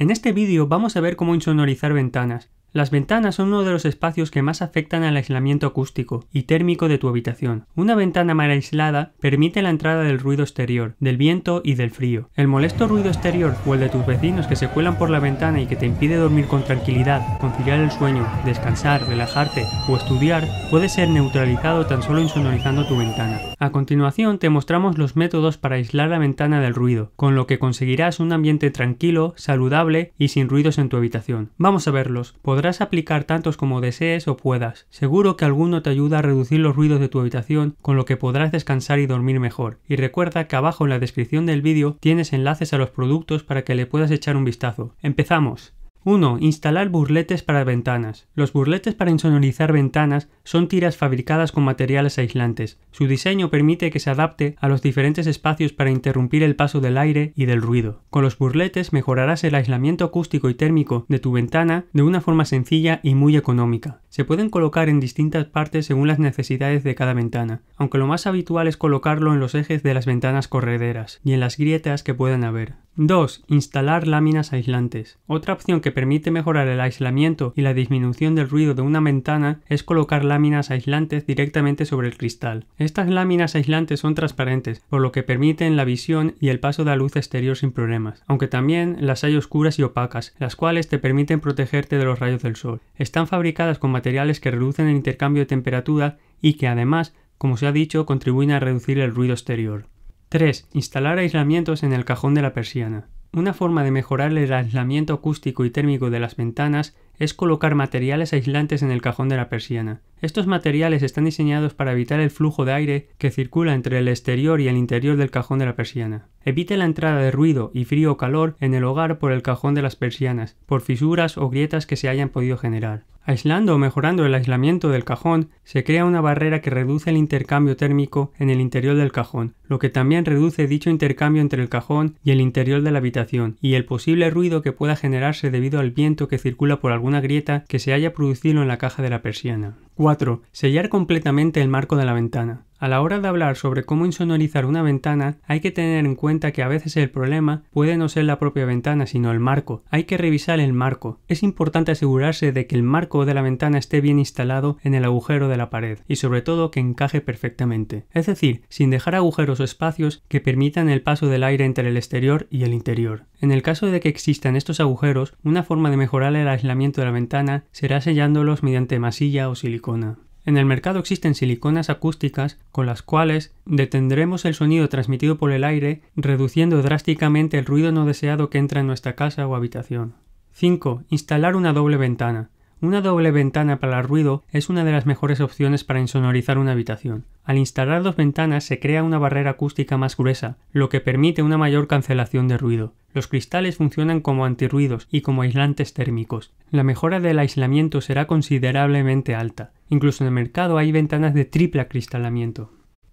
En este vídeo vamos a ver cómo insonorizar ventanas, las ventanas son uno de los espacios que más afectan al aislamiento acústico y térmico de tu habitación. Una ventana mal aislada permite la entrada del ruido exterior, del viento y del frío. El molesto ruido exterior o el de tus vecinos que se cuelan por la ventana y que te impide dormir con tranquilidad, conciliar el sueño, descansar, relajarte o estudiar puede ser neutralizado tan solo insonorizando tu ventana. A continuación te mostramos los métodos para aislar la ventana del ruido, con lo que conseguirás un ambiente tranquilo, saludable y sin ruidos en tu habitación. Vamos a verlos podrás aplicar tantos como desees o puedas. Seguro que alguno te ayuda a reducir los ruidos de tu habitación, con lo que podrás descansar y dormir mejor. Y recuerda que abajo en la descripción del vídeo tienes enlaces a los productos para que le puedas echar un vistazo. ¡Empezamos! 1. Instalar burletes para ventanas. Los burletes para insonorizar ventanas son tiras fabricadas con materiales aislantes. Su diseño permite que se adapte a los diferentes espacios para interrumpir el paso del aire y del ruido. Con los burletes mejorarás el aislamiento acústico y térmico de tu ventana de una forma sencilla y muy económica. Se pueden colocar en distintas partes según las necesidades de cada ventana, aunque lo más habitual es colocarlo en los ejes de las ventanas correderas y en las grietas que puedan haber. 2. Instalar láminas aislantes. Otra opción que permite mejorar el aislamiento y la disminución del ruido de una ventana es colocar láminas aislantes directamente sobre el cristal. Estas láminas aislantes son transparentes, por lo que permiten la visión y el paso de la luz exterior sin problemas, aunque también las hay oscuras y opacas, las cuales te permiten protegerte de los rayos del sol. Están fabricadas con materiales que reducen el intercambio de temperatura y que además, como se ha dicho, contribuyen a reducir el ruido exterior. 3. Instalar aislamientos en el cajón de la persiana. Una forma de mejorar el aislamiento acústico y térmico de las ventanas es colocar materiales aislantes en el cajón de la persiana. Estos materiales están diseñados para evitar el flujo de aire que circula entre el exterior y el interior del cajón de la persiana. Evite la entrada de ruido y frío o calor en el hogar por el cajón de las persianas, por fisuras o grietas que se hayan podido generar. Aislando o mejorando el aislamiento del cajón, se crea una barrera que reduce el intercambio térmico en el interior del cajón, lo que también reduce dicho intercambio entre el cajón y el interior de la habitación, y el posible ruido que pueda generarse debido al viento que circula por alguna grieta que se haya producido en la caja de la persiana. 4. Sellar completamente el marco de la ventana. A la hora de hablar sobre cómo insonorizar una ventana, hay que tener en cuenta que a veces el problema puede no ser la propia ventana, sino el marco. Hay que revisar el marco. Es importante asegurarse de que el marco de la ventana esté bien instalado en el agujero de la pared y sobre todo que encaje perfectamente. Es decir, sin dejar agujeros o espacios que permitan el paso del aire entre el exterior y el interior. En el caso de que existan estos agujeros, una forma de mejorar el aislamiento de la ventana será sellándolos mediante masilla o silicona. En el mercado existen siliconas acústicas con las cuales detendremos el sonido transmitido por el aire, reduciendo drásticamente el ruido no deseado que entra en nuestra casa o habitación. 5. Instalar una doble ventana. Una doble ventana para el ruido es una de las mejores opciones para insonorizar una habitación. Al instalar dos ventanas se crea una barrera acústica más gruesa, lo que permite una mayor cancelación de ruido. Los cristales funcionan como antirruidos y como aislantes térmicos. La mejora del aislamiento será considerablemente alta. Incluso en el mercado hay ventanas de triple acristalamiento.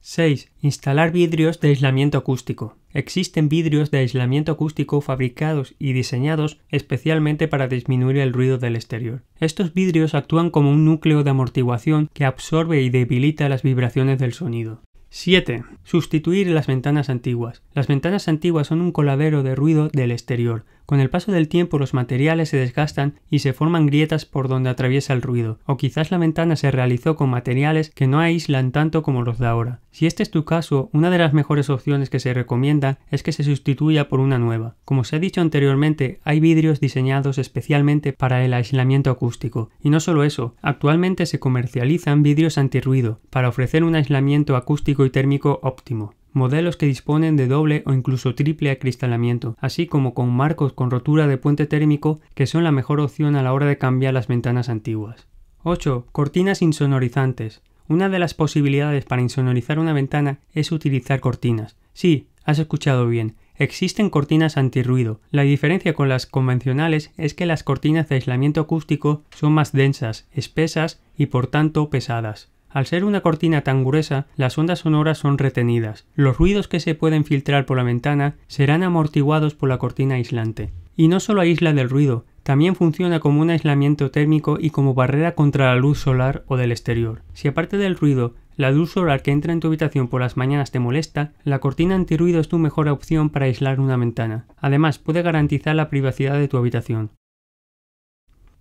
6. Instalar vidrios de aislamiento acústico. Existen vidrios de aislamiento acústico fabricados y diseñados especialmente para disminuir el ruido del exterior. Estos vidrios actúan como un núcleo de amortiguación que absorbe y debilita las vibraciones del sonido. 7. Sustituir las ventanas antiguas. Las ventanas antiguas son un coladero de ruido del exterior. Con el paso del tiempo los materiales se desgastan y se forman grietas por donde atraviesa el ruido, o quizás la ventana se realizó con materiales que no aíslan tanto como los de ahora. Si este es tu caso, una de las mejores opciones que se recomienda es que se sustituya por una nueva. Como se ha dicho anteriormente, hay vidrios diseñados especialmente para el aislamiento acústico. Y no solo eso, actualmente se comercializan vidrios antirruido para ofrecer un aislamiento acústico y térmico óptimo modelos que disponen de doble o incluso triple acristalamiento, así como con marcos con rotura de puente térmico que son la mejor opción a la hora de cambiar las ventanas antiguas. 8. Cortinas insonorizantes. Una de las posibilidades para insonorizar una ventana es utilizar cortinas. Sí, has escuchado bien. Existen cortinas antirruido. La diferencia con las convencionales es que las cortinas de aislamiento acústico son más densas, espesas y por tanto pesadas. Al ser una cortina tan gruesa, las ondas sonoras son retenidas. Los ruidos que se pueden filtrar por la ventana serán amortiguados por la cortina aislante. Y no solo aísla del ruido, también funciona como un aislamiento térmico y como barrera contra la luz solar o del exterior. Si aparte del ruido, La luz solar que entra en tu habitación por las mañanas te molesta, la cortina antirruido es tu mejor opción para aislar una ventana. Además, puede garantizar la privacidad de tu habitación.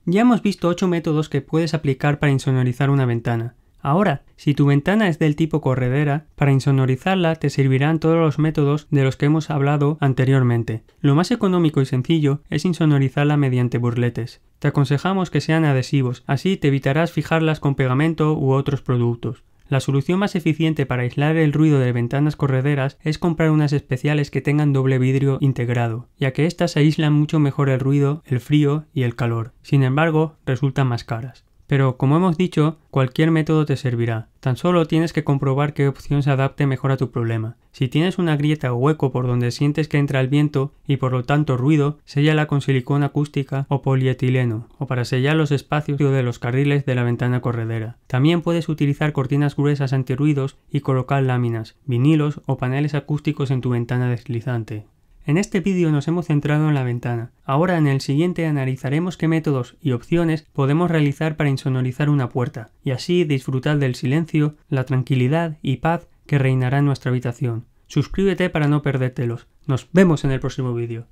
Ya hemos visto 8 métodos que puedes aplicar para insonorizar una ventana. Ahora, si tu ventana es del tipo corredera, para insonorizarla te servirán todos los métodos de los que hemos hablado anteriormente. Lo más económico y sencillo es insonorizarla mediante burletes. Te aconsejamos que sean adhesivos, así te evitarás fijarlas con pegamento u otros productos. La solución más eficiente para aislar el ruido de ventanas correderas es comprar unas especiales que tengan doble vidrio integrado, ya que éstas aíslan mucho mejor el ruido, el frío y el calor. Sin embargo, resultan más caras. Pero como hemos dicho, cualquier método te servirá. Tan solo tienes que comprobar qué opción se adapte mejor a tu problema. Si tienes una grieta o hueco por donde sientes que entra el viento y por lo tanto ruido, séllala con silicona acústica o polietileno, o para sellar los espacios de los carriles de la ventana corredera. También puedes utilizar cortinas gruesas antirruidos y colocar láminas, vinilos o paneles acústicos en tu ventana deslizante. En este vídeo nos hemos centrado en la ventana. Ahora en el siguiente analizaremos qué métodos y opciones podemos realizar para insonorizar una puerta, y así disfrutar del silencio, la tranquilidad y paz que reinará en nuestra habitación. Suscríbete para no perdértelos. Nos vemos en el próximo vídeo.